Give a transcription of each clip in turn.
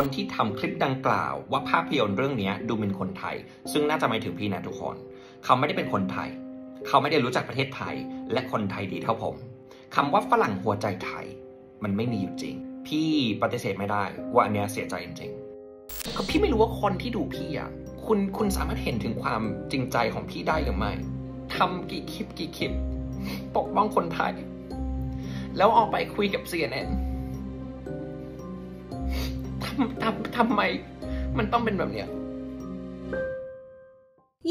คนที่ทำคลิปดังกล่าว ว่าภาพยนตร์เรื่องนี้ดูเป็นคนไทย ซึ่งน่าจะหมายถึงพี่นะทุกคน เขาไม่ได้เป็นคนไทย เขาไม่ได้รู้จักประเทศไทย และคนไทยดีเท่าผมคำว่าฝรั่งหัวใจไทย มันไม่มีอยู่จริง พี่ปฏิเสธไม่ได้ว่าอันเนี้ยเสียใจจริงๆเพราพี่ไม่รู้ว่าคนที่ดูพี่อะคุณคุณสามารถเห็นถึงความจริงใจของพี่ได้หรือไม่ทำกี่คลิปกี่คลิปปกป้องคนไทย แล้วออกไปคุยกับ CNN ทำ ทำทำไม มันต้องเป็นแบบเนี้ย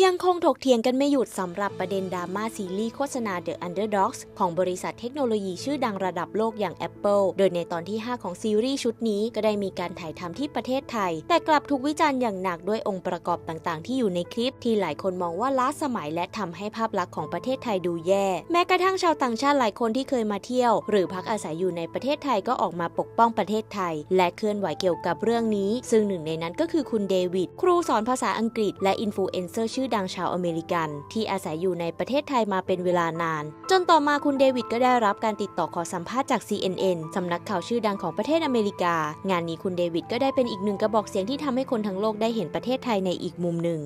ยังคงถกเถียงกันไม่หยุดสำหรับประเด็นดราม่าซีรีส์โฆษณา The Underdogs ของบริษัทเทคโนโลยีชื่อดังระดับโลกอย่าง Apple โดยในตอนที่ 5 ของซีรีส์ชุดนี้ก็ได้มีการถ่ายทำที่ประเทศไทย แต่กลับถูกวิจารณ์อย่างหนักด้วยองค์ประกอบต่างๆ ที่อยู่ในคลิปที่หลายคนมองว่าล้าสมัยและทำให้ภาพลักษณ์ของประเทศไทยดูแย่ แม้กระทั่งชาวต่างชาติหลายคนที่เคยมาเที่ยว หรือพักอาศัยอยู่ในประเทศไทยก็ออกมาปกป้องประเทศไทย และเคลื่อนไหวเกี่ยวกับเรื่องนี้ ซึ่งหนึ่งในนั้นก็คือคุณเดวิดครูสอนภาษาอังกฤษ และอินฟลูเอนเซอร์ชื่อดังชาวอเมริกัน ที่อาศัยอยู่ในประเทศไทยมาเป็นเวลานาน จนต่อมาคุณเดวิดก็ได้รับการติดต่อขอสัมภาษณ์จาก CNN สำนักข่าวชื่อดังของประเทศอเมริกา งานนี้คุณเดวิดก็ได้เป็นอีกหนึ่งกระบอกเสียงที่ทำให้คนทั้งโลกได้เห็นประเทศไทยในอีกมุมหนึ่ง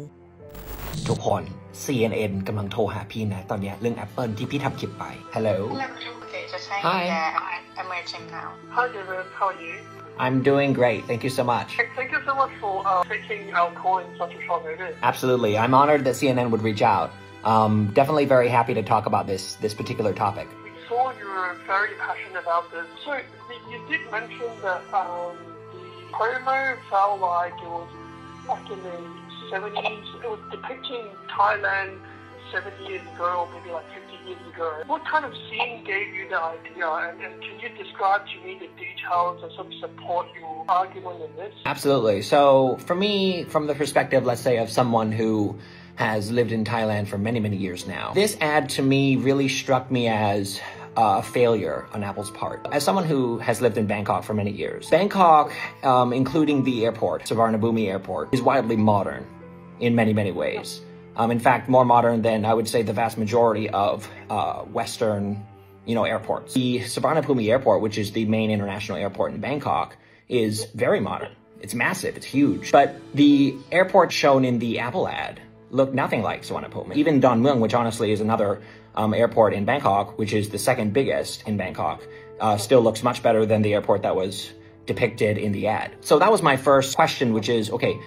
ทุกคน CNN กำลังโทรหาพี่นะ ตอนนี้เรื่อง Apple ที่พี่ทำคลิปไป Hello Okay, just hang Hi. Yeah, I'm, I'm waiting now. Hi, David. How are you? I'm doing great thank you so much Thank you so much for uh, taking our call in such a short notice. Absolutely I'm honored that CNN would reach out um, definitely very happy to talk about this this particular topic We saw you were very passionate about this. So you did mention that um, the promo felt like it was back in the 70s. It was depicting Thailand 70 years ago or maybe like 50 What kind of scene gave you the idea? And, and can you describe to me the details and sort of support your argument in this? Absolutely. So, for me, from the perspective, let's say, of someone who has lived in Thailand for many, many years now, this ad to me really struck me as a failure on Apple's part. As someone who has lived in Bangkok for many years, Bangkok, um, including the airport, Savarnabhumi Airport, is wildly modern in many, many ways. Um, in fact, more modern than I would say the vast majority of uh, Western, you know, airports. The Savarnabhumi Airport, which is the main international airport in Bangkok, is very modern. It's massive. It's huge. But the airport shown in the Apple ad looked nothing like Suvarnabhumi. Even Don Mueang, which honestly is another um, airport in Bangkok, which is the second biggest in Bangkok, uh, still looks much better than the airport that was depicted in the ad. So that was my first question, which is, okay,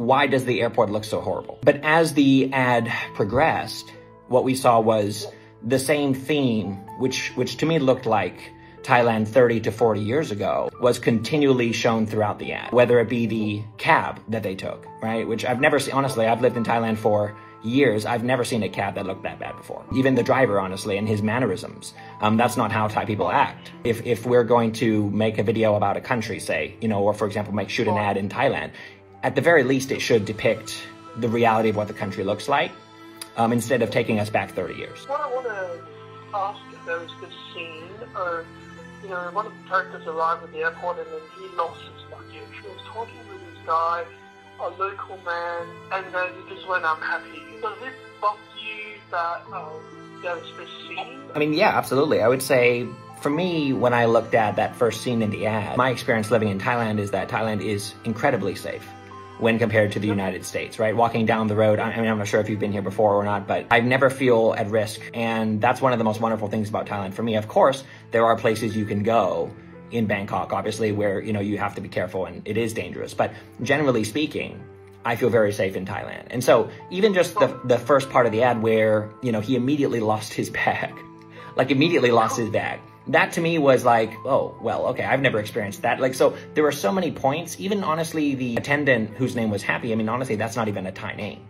why does the airport look so horrible? But as the ad progressed, what we saw was the same theme, which, which to me looked like Thailand 30 to 40 years ago, was continually shown throughout the ad, whether it be the cab that they took, right? Which I've never seen, honestly, I've lived in Thailand for years. I've never seen a cab that looked that bad before. Even the driver, honestly, and his mannerisms. Um, that's not how Thai people act. If, if we're going to make a video about a country, say, you know, or for example, make shoot an ad in Thailand, at the very least, it should depict the reality of what the country looks like um, instead of taking us back 30 years. What I want to ask if there was this scene of, you know, one of the characters arrived at the airport and then he lost his luggage. He was talking with this guy, a local man, and then he just went unhappy. Does it bug you that um, there was this scene? I mean, yeah, absolutely. I would say for me, when I looked at that first scene in the ad, my experience living in Thailand is that Thailand is incredibly safe when compared to the United States, right? Walking down the road, I mean, I'm not sure if you've been here before or not, but I never feel at risk. And that's one of the most wonderful things about Thailand for me. Of course, there are places you can go in Bangkok, obviously, where, you know, you have to be careful and it is dangerous. But generally speaking, I feel very safe in Thailand. And so even just the, the first part of the ad where, you know, he immediately lost his bag, like immediately lost his bag. That to me was like, oh, well, okay, I've never experienced that. Like, so there were so many points, even honestly, the attendant whose name was Happy, I mean, honestly, that's not even a Thai name,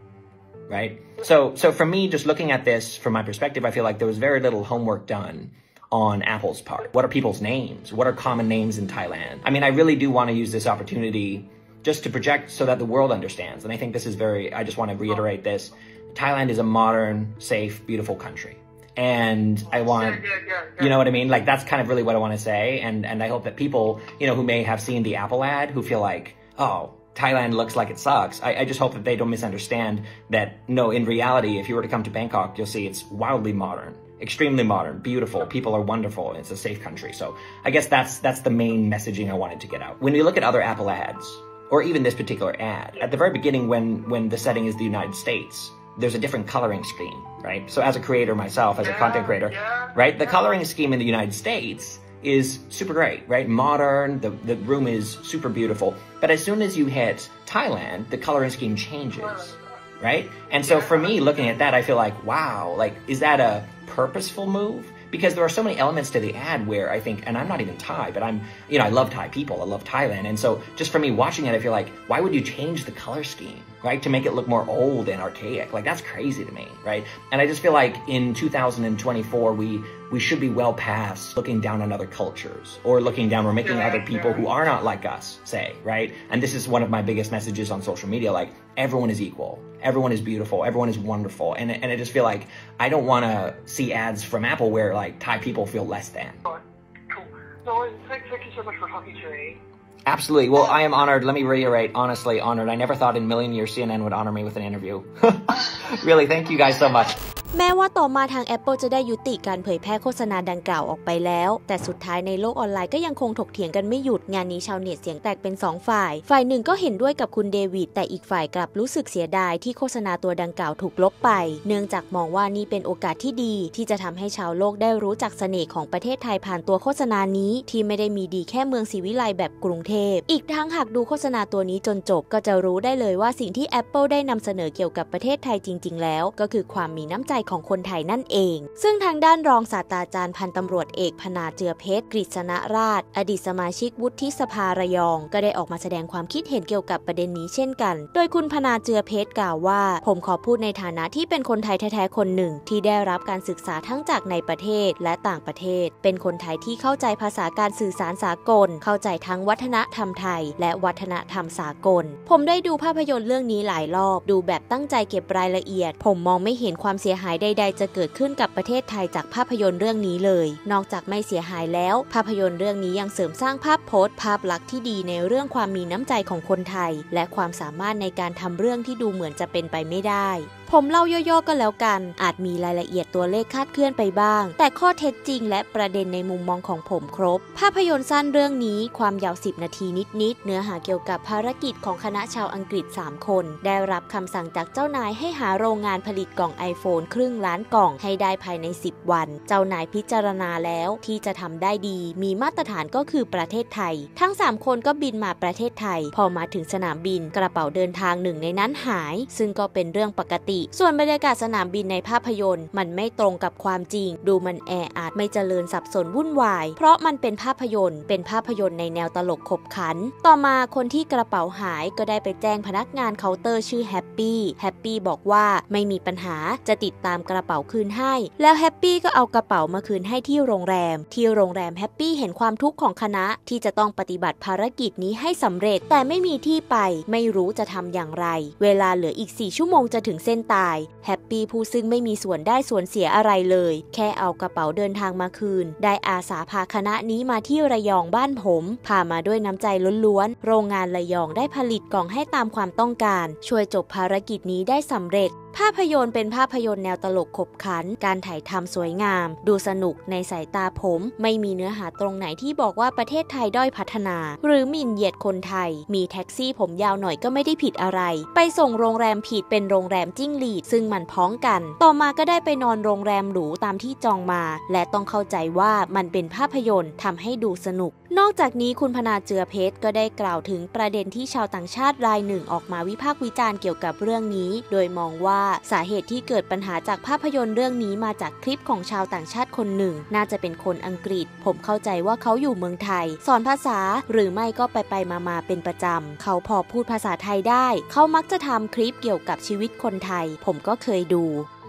right? So, so for me, just looking at this from my perspective, I feel like there was very little homework done on Apple's part. What are people's names? What are common names in Thailand? I mean, I really do want to use this opportunity just to project so that the world understands. And I think this is very, I just want to reiterate this. Thailand is a modern, safe, beautiful country. And I want, Yeah, yeah, yeah, you know what I mean? Like that's kind of really what I want to say. And, and I hope that people, you know, who may have seen the Apple ad who feel like, oh, Thailand looks like it sucks. I, I just hope that they don't misunderstand that no, in reality, if you were to come to Bangkok, you'll see it's wildly modern. extremely modern, beautiful. People are wonderful. It's a safe country. So I guess that's that's the main messaging I wanted to get out. When you look at other Apple ads, or even this particular ad, at the very beginning, when when the setting is the United States, there's a different coloring scheme, right? So as a creator myself, as a content creator, right, the coloring scheme in the United States is super great, right? Modern, the, the room is super beautiful. But as soon as you hit Thailand, the coloring scheme changes, right? And so for me, looking at that, I feel like, wow, like, is that a purposeful move? Because there are so many elements to the ad where I think, and I'm not even Thai, but I'm, you know, I love Thai people, I love Thailand. And so just for me watching it, I feel like, why would you change the color scheme, right? To make it look more old and archaic? Like, that's crazy to me, right? And I just feel like in 2024, we, we should be well past looking down on other cultures or looking down or making Yeah, other people yeah. who are not like us say, right? And this is one of my biggest messages on social media. Like everyone is equal. Everyone is beautiful. Everyone is wonderful. And, and I just feel like I don't want to see ads from Apple where like Thai people feel less than. Cool. No, thank, thank you so much for talking to me. Absolutely. Well, I am honored. Let me reiterate, honestly honored. I never thought in a million years CNN would honor me with an interview. really, thank you guys so much. แม้ว่าต่อมาทาง Apple จะได้ยุติการเผยแพร่โฆษณาดังกล่าวออกไปแล้ว แต่สุดท้ายในโลกออนไลน์ก็ยังคงถกเถียงกันไม่หยุด งานนี้ชาวเน็ตเสียงแตกเป็น 2 ฝ่าย ฝ่ายหนึ่งก็เห็นด้วยกับคุณเดวิด แต่อีกฝ่ายกลับรู้สึกเสียดายที่โฆษณาตัวดังกล่าวถูกลบไป เนื่องจากมองว่านี่เป็นโอกาสที่ดี ที่จะทำให้ชาวโลกได้รู้จักเสน่ห์ของประเทศไทยผ่านตัวโฆษณานี้ที่ไม่ได้มีดีแค่เมืองศรีวิไลแบบกรุงเทพ อีกทั้งหากดูโฆษณาตัวนี้จนจบ ก็จะรู้ได้เลยว่าสิ่งที่ Apple ได้นำเสนอเกี่ยวกับประเทศไทยจริง ๆ แล้ว ก็คือความมีน้ำใจของคนไทยนั่นเอง ซึ่งทางด้านรองศาสตราจารย์พันตำรวจเอกพนาเจือเพชรกฤษณราช อดีตสมาชิกวุฒิสภาระยอง ก็ได้ออกมาแสดงความคิดเห็นเกี่ยวกับประเด็นนี้เช่นกัน โดยคุณพนาเจือเพชรกล่าวว่า ผมขอพูดในฐานะที่เป็นคนไทยแท้ๆคนหนึ่ง ที่ได้รับการศึกษาทั้งจากในประเทศและต่างประเทศ เป็นคนไทยที่เข้าใจภาษาการสื่อสารสากล เข้าใจทั้งวัฒนธรรมไทย และวัฒนธรรมสากล ผมได้ดูภาพยนตร์เรื่องนี้หลายรอบ ดูแบบตั้งใจเก็บรายละเอียด ผมมองไม่เห็นความเสียหายใด ๆ จะเกิดขึ้นกับประเทศไทยจากภาพยนตร์เรื่องนี้เลย นอกจากไม่เสียหายแล้ว ภาพยนตร์เรื่องนี้ยังเสริมสร้างภาพโพสต์ภาพลักษณ์ที่ดีในเรื่องความมีน้ำใจของคนไทย และความสามารถในการทำเรื่องที่ดูเหมือนจะเป็นไปไม่ได้ ผมเล่าย่อๆก็แล้วกัน อาจมีรายละเอียดตัวเลขคาดเคลื่อนไปบ้าง แต่ข้อเท็จจริงและประเด็นในมุมมองของผมครบ ภาพยนตร์สั้นเรื่องนี้ความยาว 10 นาทีนิดๆ เนื้อหาเกี่ยวกับภารกิจของคณะชาวอังกฤษ 3 คน ได้รับคำสั่งจากเจ้านายให้หาโรงงานผลิตกล่อง iPhone ครึ่งล้านกล่องให้ได้ภายใน 10 วัน เจ้านายพิจารณาแล้วที่จะทำได้ดี มีมาตรฐานก็คือประเทศไทย ทั้ง 3 คนก็บินมาประเทศไทย พอมาถึงสนามบินกระเป๋าเดินทางหนึ่งในนั้นหาย ซึ่งก็เป็นเรื่องปกติส่วนบรรยากาศสนามบินในภาพยนตร์ มันไม่ตรงกับความจริง ดูมันแออัดไม่เจริญสับสนวุ่นวาย เพราะมันเป็นภาพยนตร์ เป็นภาพยนตร์ในแนวตลกขบขัน ต่อมาคนที่กระเป๋าหายก็ได้ไปแจ้งพนักงานเคาน์เตอร์ชื่อแฮปปี้แฮปปี้บอกว่าไม่มีปัญหาจะติดตามกระเป๋าคืนให้ แล้วแฮปปี้ก็เอากระเป๋ามาคืนให้ที่โรงแรม ที่โรงแรมแฮปปี้เห็นความทุกข์ของคณะที่จะต้องปฏิบัติภารกิจนี้ให้สำเร็จแต่ไม่มีที่ไป ไม่รู้จะทำอย่างไร เวลาเหลืออีก 4 ชั่วโมงจะถึงเส้นตาย แฮปปี้ผู้ซึ่งไม่มีส่วนได้ส่วนเสียอะไรเลย แค่เอากระเป๋าเดินทางมาคืน ได้อาสาพาคณะนี้มาที่ระยองบ้านผม พามาด้วยน้ำใจล้วนๆ โรงงานระยองได้ผลิตกล่องให้ตามความต้องการ ช่วยจบภารกิจนี้ได้สำเร็จภาพยนตร์เป็นภาพยนตร์แนวตลกขบขัน การถ่ายทำสวยงาม ดูสนุกในสายตาผม ไม่มีเนื้อหาตรงไหนที่บอกว่าประเทศไทยด้อยพัฒนา หรือหมิ่นเหยียดคนไทย มีแท็กซี่ผมยาวหน่อยก็ไม่ได้ผิดอะไร ไปส่งโรงแรมผิดเป็นโรงแรมจิ้งหรีด ซึ่งมันพ้องกัน ต่อมาก็ได้ไปนอนโรงแรมหรูตามที่จองมา และต้องเข้าใจว่ามันเป็นภาพยนตร์ทำให้ดูสนุก นอกจากนี้คุณพนาเจือเพชรก็ได้กล่าวถึงประเด็นที่ชาวต่างชาติรายหนึ่งออกมาวิพากษ์วิจารณ์เกี่ยวกับเรื่องนี้ โดยมองว่าสาเหตุที่เกิดปัญหาจากภาพยนตร์เรื่องนี้มาจากคลิปของชาวต่างชาติคนหนึ่ง น่าจะเป็นคนอังกฤษ ผมเข้าใจว่าเขาอยู่เมืองไทย สอนภาษาหรือไม่ก็ไปไปมามาเป็นประจำ เขาพอพูดภาษาไทยได้ เขามักจะทำคลิปเกี่ยวกับชีวิตคนไทย ผมก็เคยดู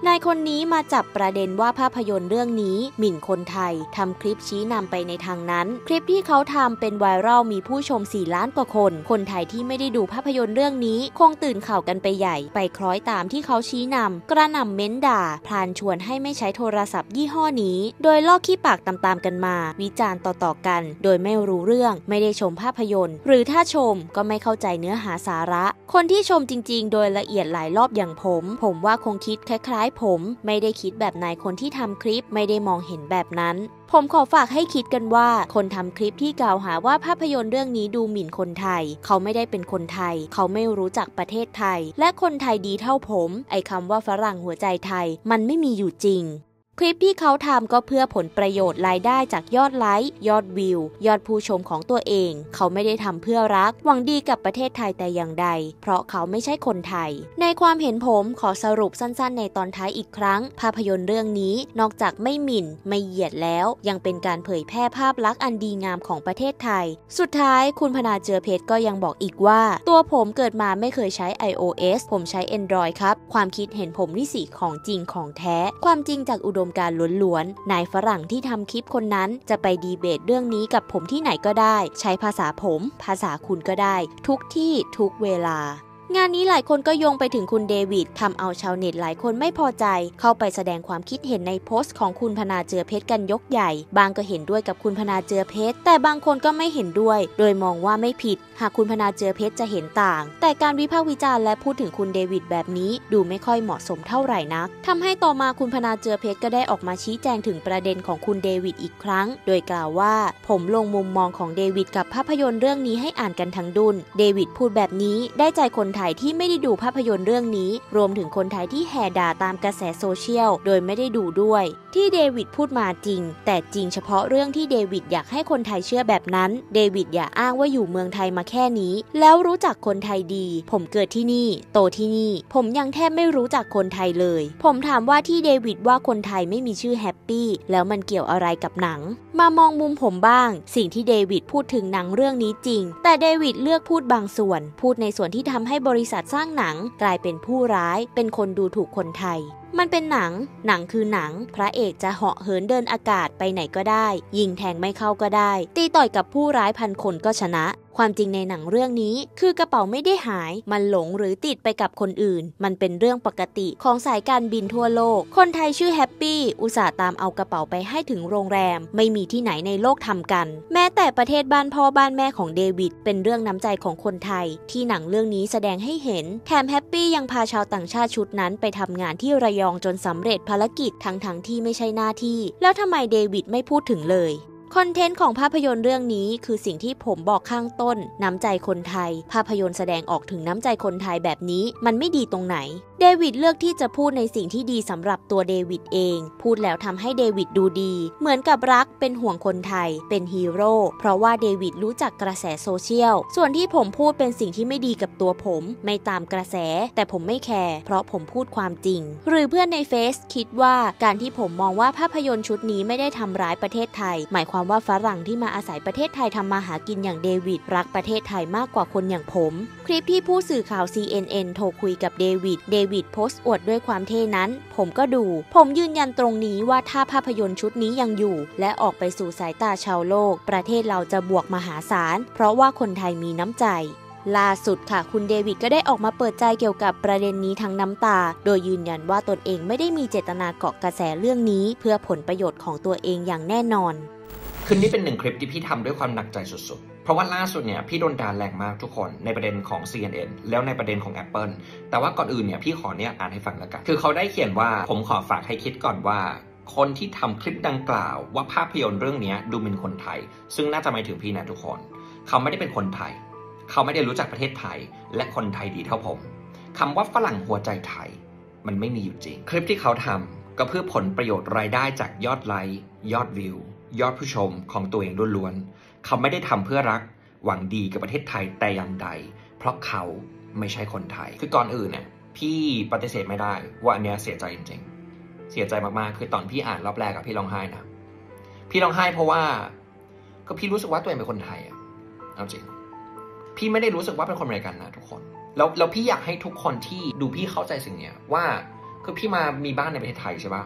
นายคนนี้มาจับประเด็นว่าภาพยนตร์เรื่องนี้ หมิ่นคนไทยทำคลิปชี้นำไปในทางนั้น คลิปที่เขาทำเป็นไวรัลมีผู้ชม 4 ล้านกว่าคน คนไทยที่ไม่ได้ดูภาพยนตร์เรื่องนี้ คงตื่นข่าวกันไปใหญ่ ไปคล้อยตามที่เขาชี้นำกระหน่ำเม้นด่าพลานชวนให้ไม่ใช้โทรศัพท์ยี่ห้อนี้ โดยลอกขี้ปากตามๆกันมา วิจารณ์ต่อๆกัน โดยไม่รู้เรื่องไม่ได้ชมภาพยนตร์ หรือถ้าชมก็ไม่เข้าใจเนื้อหาสาระ คนที่ชมจริง ๆ โดยละเอียดหลายรอบอย่างผม ผมว่าคงคิดคล้ายผม ไม่ได้คิดแบบนายคนที่ทำคลิปไม่ได้มองเห็นแบบนั้น ผมขอฝากให้คิดกันว่า คนทำคลิปที่กล่าวหาว่าภาพยนตร์เรื่องนี้ดูหมิ่นคนไทย เขาไม่ได้เป็นคนไทย เขาไม่รู้จักประเทศไทย และคนไทยดีเท่าผม ไอ้คำว่าฝรั่งหัวใจไทย มันไม่มีอยู่จริง ลิปที่เขาทำก็เพื่อผลประโยชน์รายได้จากยอดไลค์ยอดวิว ยอดผู้ชมของตัวเอง เขาไม่ได้ทำเพื่อรัก หวังดีกับประเทศไทยแต่อย่างใด เพราะเขาไม่ใช่คนไทย ในความเห็นผมขอสรุปสั้นๆ ในตอนท้ายอีกครั้ง ภาพยนตร์เรื่องนี้นอกจากไม่หมิ่น ไม่เหยียดแล้ว ยังเป็นการเผยแพร่ภาพลักษณ์อันดีงามของประเทศไทย สุดท้ายคุณพนาเจอเพชรก็ยังบอกอีกว่า ตัวผมเกิดมาไม่เคยใช้ iOS ผมใช้ Android ครับ ความคิดเห็นผมนี่สิของจริงของแท้ ความจริงจากอุดมการล้วนๆนายฝรั่งที่ทำคลิปคนนั้นจะไปดีเบตเรื่องนี้กับผมที่ไหนก็ได้ ใช้ภาษาผม ภาษาคุณก็ได้ ทุกที่ทุกเวลา งานนี้หลายคนก็โยงไปถึงคุณเดวิดทำเอาชาวเน็ตหลายคนไม่พอใจ เข้าไปแสดงความคิดเห็นในโพสต์ของคุณพนาเจือเพชรกันยกใหญ่ บางก็เห็นด้วยกับคุณพนาเจือเพชร แต่บางคนก็ไม่เห็นด้วย โดยมองว่าไม่ผิด หากคุณพนาเจือเพชรจะเห็นต่าง แต่การวิพากษ์วิจารณ์และพูดถึงคุณเดวิดแบบนี้ ดูไม่ค่อยเหมาะสมเท่าไหร่นักทำให้ต่อมาคุณพนาเจือเพชรก็ได้ออกมาชี้แจงถึงประเด็นของคุณเดวิดอีกครั้ง โดยกล่าวว่า ผมลงมุมมองของเดวิดกับภาพยนตร์เรื่องนี้ให้อ่านกันทั้งดุ้นเดวิดพูดแบบนี้ได้ใจคนไทยที่ไม่ได้ดูภาพยนตร์เรื่องนี้ รวมถึงคนไทยที่แห่ด่าตามกระแสโซเชียล โดยไม่ได้ดูด้วย ที่เดวิดพูดมาจริง แต่จริงเฉพาะเรื่องที่เดวิดอยากให้คนไทยเชื่อแบบนั้น เดวิดอย่าอ้างว่าอยู่เมืองไทยมาแค่นี้ แล้วรู้จักคนไทยดี ผมเกิดที่นี่ โตที่นี่ ผมยังแทบไม่รู้จักคนไทยเลย ผมถามว่าที่เดวิดว่าคนไทยไม่มีชื่อแฮปปี้แล้วมันเกี่ยวอะไรกับหนัง มามองมุมผมบ้าง สิ่งที่เดวิดพูดถึงหนังเรื่องนี้จริง แต่เดวิดเลือกพูดบางส่วน พูดในส่วนที่ทำให้บริษัทสร้างหนังกลายเป็นผู้ร้าย เป็นคนดูถูกคนไทย มันเป็นหนัง หนังคือหนัง พระเอกจะเหาะเหินเดินอากาศไปไหนก็ได้ ยิงแทงไม่เข้าก็ได้ ตีต่อยกับผู้ร้ายพันคนก็ชนะความจริงในหนังเรื่องนี้ คือกระเป๋าไม่ได้หาย มันหลงหรือติดไปกับคนอื่น มันเป็นเรื่องปกติของสายการบินทั่วโลก คนไทยชื่อแฮปปี้อุตส่าห์ตามเอากระเป๋าไปให้ถึงโรงแรม ไม่มีที่ไหนในโลกทำกัน แม้แต่ประเทศบ้านพ่อบ้านแม่ของเดวิดเป็นเรื่องน้ำใจของคนไทย ที่หนังเรื่องนี้แสดงให้เห็น แถมแฮปปี้ยังพาชาวต่างชาติชุดนั้นไปทำงานที่ระยองจนสำเร็จภารกิจทั้งๆที่ไม่ใช่หน้าที่ แล้วทำไมเดวิดไม่พูดถึงเลย คอนเทนต์ของภาพยนตร์เรื่องนี้คือสิ่งที่ผมบอกข้างต้น น้ำใจคนไทย ภาพยนตร์แสดงออกถึงน้ำใจคนไทยแบบนี้ มันไม่ดีตรงไหน เดวิดเลือกที่จะพูดในสิ่งที่ดีสำหรับตัวเดวิดเอง พูดแล้วทำให้เดวิดดูดี เหมือนกับรักเป็นห่วงคนไทย เป็นฮีโร่ เพราะว่าเดวิดรู้จักกระแสโซเชียล ส่วนที่ผมพูดเป็นสิ่งที่ไม่ดีกับตัวผม ไม่ตามกระแส แต่ผมไม่แคร์เพราะผมพูดความจริง หรือเพื่อนในเฟซคิดว่าการที่ผมมองว่าภาพยนตร์ชุดนี้ไม่ได้ทำร้ายประเทศไทย หมายความว่าฝรั่งที่มาอาศัยประเทศไทยทำมาหากินอย่างเดวิดรักประเทศไทยมากกว่าคนอย่างผม คลิปที่ผู้สื่อข่าว CNN โทรคุยกับเดวิดเดวิดดิวโพสต์อวดด้วยความเท่นั้น ผมก็ดู ผมยืนยันตรงนี้ว่าถ้าภาพยนตร์ชุดนี้ยังอยู่ และออกไปสู่สายตาชาวโลก ประเทศเราจะบวกมหาศาล เพราะว่าคนไทยมีน้ำใจล่าสุดค่ะ คุณเดวิดก็ได้ออกมาเปิดใจเกี่ยวกับประเด็นนี้ทั้งน้ำตา โดยยืนยันว่าตนเองไม่ได้มีเจตนาเกาะกระแสเรื่องนี้ เพื่อผลประโยชน์ของตัวเองอย่างแน่นอน คือนี่เป็นหนึ่งคลิปที่พี่ทำด้วยความหนักใจสุดๆ ราะว่าล่าสุดเนี่ยพี่โดนด่าแรงมากทุกคนในประเด็นของ CNN แล้วในประเด็นของ Apple แต่ว่าก่อนอื่นเนี่ยพี่ขอเนี่ยอ่านให้ฟังแล้วกันคือเขาได้เขียนว่าผมขอฝากให้คิดก่อนว่าคนที่ทำคลิปดังกล่าวว่าภาพยนตร์เรื่องนี้ดูเป็นคนไทย ซึ่งน่าจะหมายถึงพี่นะทุกคน เขาไม่ได้เป็นคนไทย เขาไม่ได้รู้จักประเทศไทย และคนไทยดีเท่าผมคำว่าฝรั่งหัวใจไทย มันไม่มีอยู่จริง คลิปที่เขาทำก็เพื่อผลประโยชน์รายได้จากยอดไลค์ยอดวิว ยอดผู้ชมของตัวเองล้วน เขาไม่ได้ทำเพื่อรักหวังดีกับประเทศไทยแต่อย่างใด เพราะเขาไม่ใช่คนไทย คือก่อนอื่นเนี่ยพี่ปฏิเสธไม่ได้ว่าอันเนี้ยเสียใจจริงๆ เสียใจมากๆ คือตอนพี่อ่านรอบแรกอะพี่ร้องไห้นะ พี่ร้องไห้เพราะว่า ก็พี่รู้สึกว่าตัวเองเป็นคนไทยอะเอาจริง พี่ไม่ได้รู้สึกว่าเป็นคนอเมริกันนะทุกคน แล้วแล้วพี่อยากให้ทุกคนที่ดูพี่เข้าใจสิ่งเนี้ยว่าคือพี่มามีบ้านในประเทศไทยใช่ปะ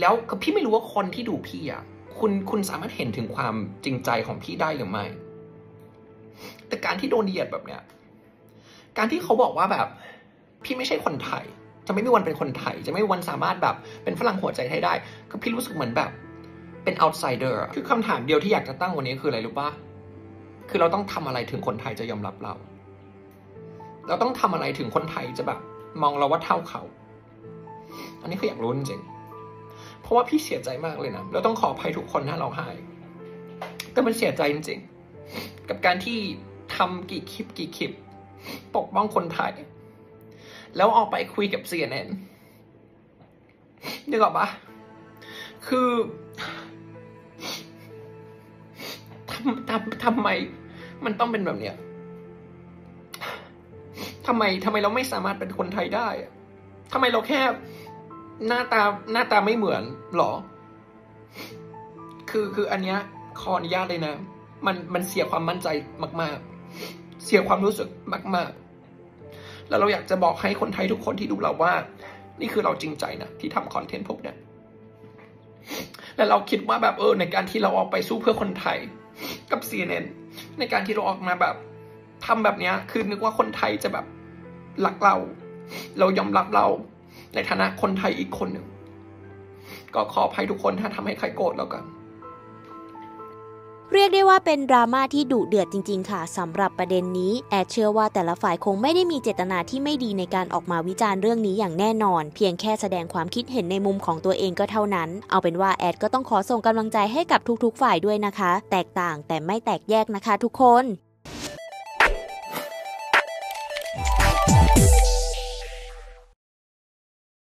แล้วคือพี่ไม่รู้ว่าคนที่ดูพี่อะ คุณคุณสามารถเห็นถึงความจริงใจของพี่ได้หรือไม่ แต่การที่โดนเหยียดแบบเนี้ย การที่เขาบอกว่าแบบ พี่ไม่ใช่คนไทย จะไม่มีวันเป็นคนไทย จะไม่มีวันสามารถแบบเป็นฝรั่งหัวใจไทยได้ก็พี่รู้สึกเหมือนแบบ เป็น outsider อะคือคำถามเดียวที่อยากจะตั้งวันนี้คืออะไรรู้ปะคือเราต้องทำอะไรถึงคนไทยจะยอมรับเรา เราต้องทำอะไรถึงคนไทยจะแบบ มองเราว่าเท่าเขา อันนี้คืออยากรู้จริง เพราะว่าพี่เสียใจมากเลยนะแล้วต้องขออภัยทุกคนถ้าเราหายแต่มันเสียใจจริงๆ กับการที่ทำกี่คลิปกี่คลิป ปกป้องคนไทย แล้วออกไปคุยกับ CNN นึกออกปะคือทำทำทำไมมันต้องเป็นแบบเนี้ยทำไมทำไมเราไม่สามารถเป็นคนไทยได้ทำไมเราแค่ หน้าตาหน้าตาไม่เหมือนหรอ คือคืออันเนี้ยขออนุญาตเลยนะ มันมันเสียความมั่นใจมาก ๆ เสียความรู้สึกมาก ๆ แล้วเราอยากจะบอกให้คนไทยทุกคนที่ดูเราว่า นี่คือเราจริงใจนะที่ทำคอนเทนต์พวกเนี้ยและเราคิดว่าแบบเออในการที่เราออกไปสู้เพื่อคนไทยกับ CNN ในการที่เราออกมาแบบทำแบบเนี้ยคือนึกว่าคนไทยจะแบบรักเรา เรายอมรับเรา ในฐานะคนไทยอีกคนหนึ่ง ก็ขออภัยทุกคนถ้าทำให้ใครโกรธแล้วกัน เรียกได้ว่าเป็นดราม่าที่ดุเดือดจริง ๆ ค่ะสำหรับประเด็นนี้แอดเชื่อว่าแต่ละฝ่ายคงไม่ได้มีเจตนาที่ไม่ดีในการออกมาวิจารณ์เรื่องนี้อย่างแน่นอน เพียงแค่แสดงความคิดเห็นในมุมของตัวเองก็เท่านั้น เอาเป็นว่าแอดก็ต้องขอส่งกำลังใจให้กับทุกๆ ฝ่ายด้วยนะคะ แตกต่างแต่ไม่แตกแยกนะคะ ทุกคน